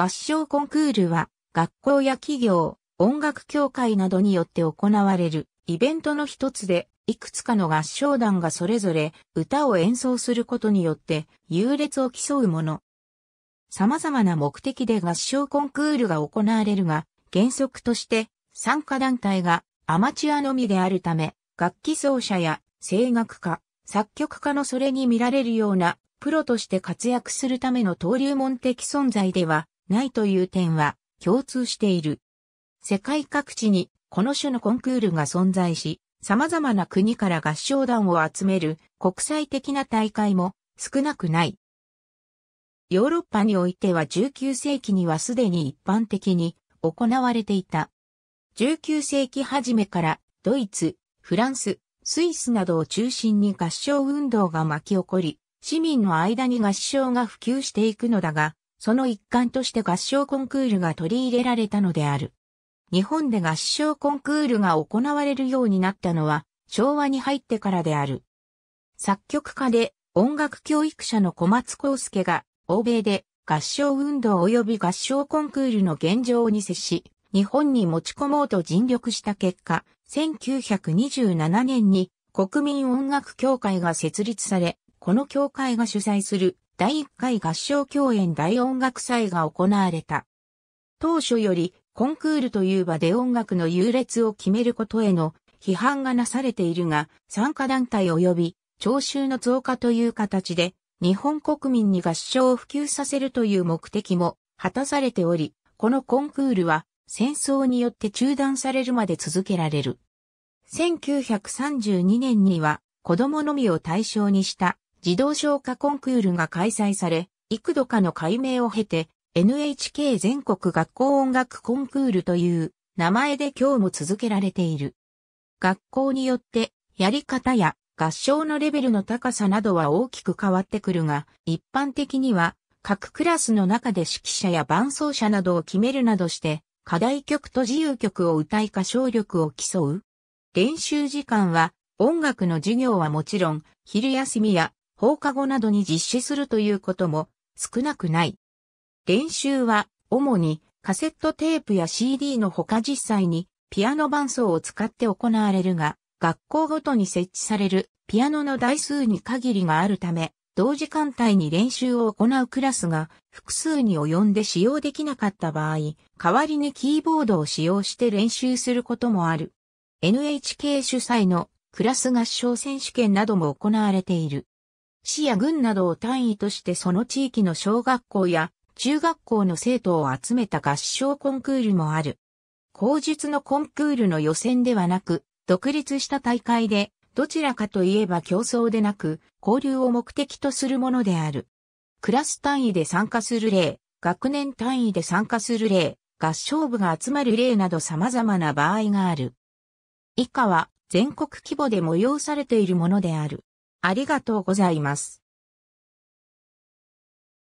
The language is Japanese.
合唱コンクールは学校や企業、音楽協会などによって行われるイベントの一つで、いくつかの合唱団がそれぞれ歌を演奏することによって優劣を競うもの。様々な目的で合唱コンクールが行われるが、原則として参加団体がアマチュアのみであるため、楽器奏者や声楽家、作曲家のそれに見られるようなプロとして活躍するための登竜門的存在ではないという点は共通している。世界各地にこの種のコンクールが存在し、様々な国から合唱団を集める国際的な大会も少なくない。ヨーロッパにおいては19世紀にはすでに一般的に行われていた。19世紀初めからドイツ、フランス、スイスなどを中心に合唱運動が巻き起こり、市民の間に合唱が普及していくのだが、その一環として合唱コンクールが取り入れられたのである。日本で合唱コンクールが行われるようになったのは昭和に入ってからである。作曲家で音楽教育者の小松康介が欧米で合唱運動及び合唱コンクールの現状に接し、日本に持ち込もうと尽力した結果、1927年に国民音楽協会が設立され、この協会が主催する第1回合唱共演大音楽祭が行われた。当初よりコンクールという場で音楽の優劣を決めることへの批判がなされているが、参加団体及び聴衆の増加という形で日本国民に合唱を普及させるという目的も果たされており、このコンクールは戦争によって中断されるまで続けられる。1932年には子供のみを対象にした自動消化コンクールが開催され、幾度かの改名を経て NHK 全国学校音楽コンクールという名前で今日も続けられている。学校によってやり方や合唱のレベルの高さなどは大きく変わってくるが、一般的には各クラスの中で指揮者や伴奏者などを決めるなどして、課題曲と自由曲を歌い歌唱力を競う。練習時間は音楽の授業はもちろん、昼休みや放課後などに実施するということも少なくない。練習は主にカセットテープや CD のほか実際にピアノ伴奏を使って行われるが、学校ごとに設置されるピアノの台数に限りがあるため、同時間帯に練習を行うクラスが複数に及んで使用できなかった場合、代わりにキーボードを使用して練習することもある。NHK 主催のクラス合唱選手権なども行われている。市や郡などを単位としてその地域の小学校や中学校の生徒を集めた合唱コンクールもある。口述のコンクールの予選ではなく、独立した大会で、どちらかといえば競争でなく、交流を目的とするものである。クラス単位で参加する例、学年単位で参加する例、合唱部が集まる例など様々な場合がある。以下は全国規模で催されているものである。ありがとうございます。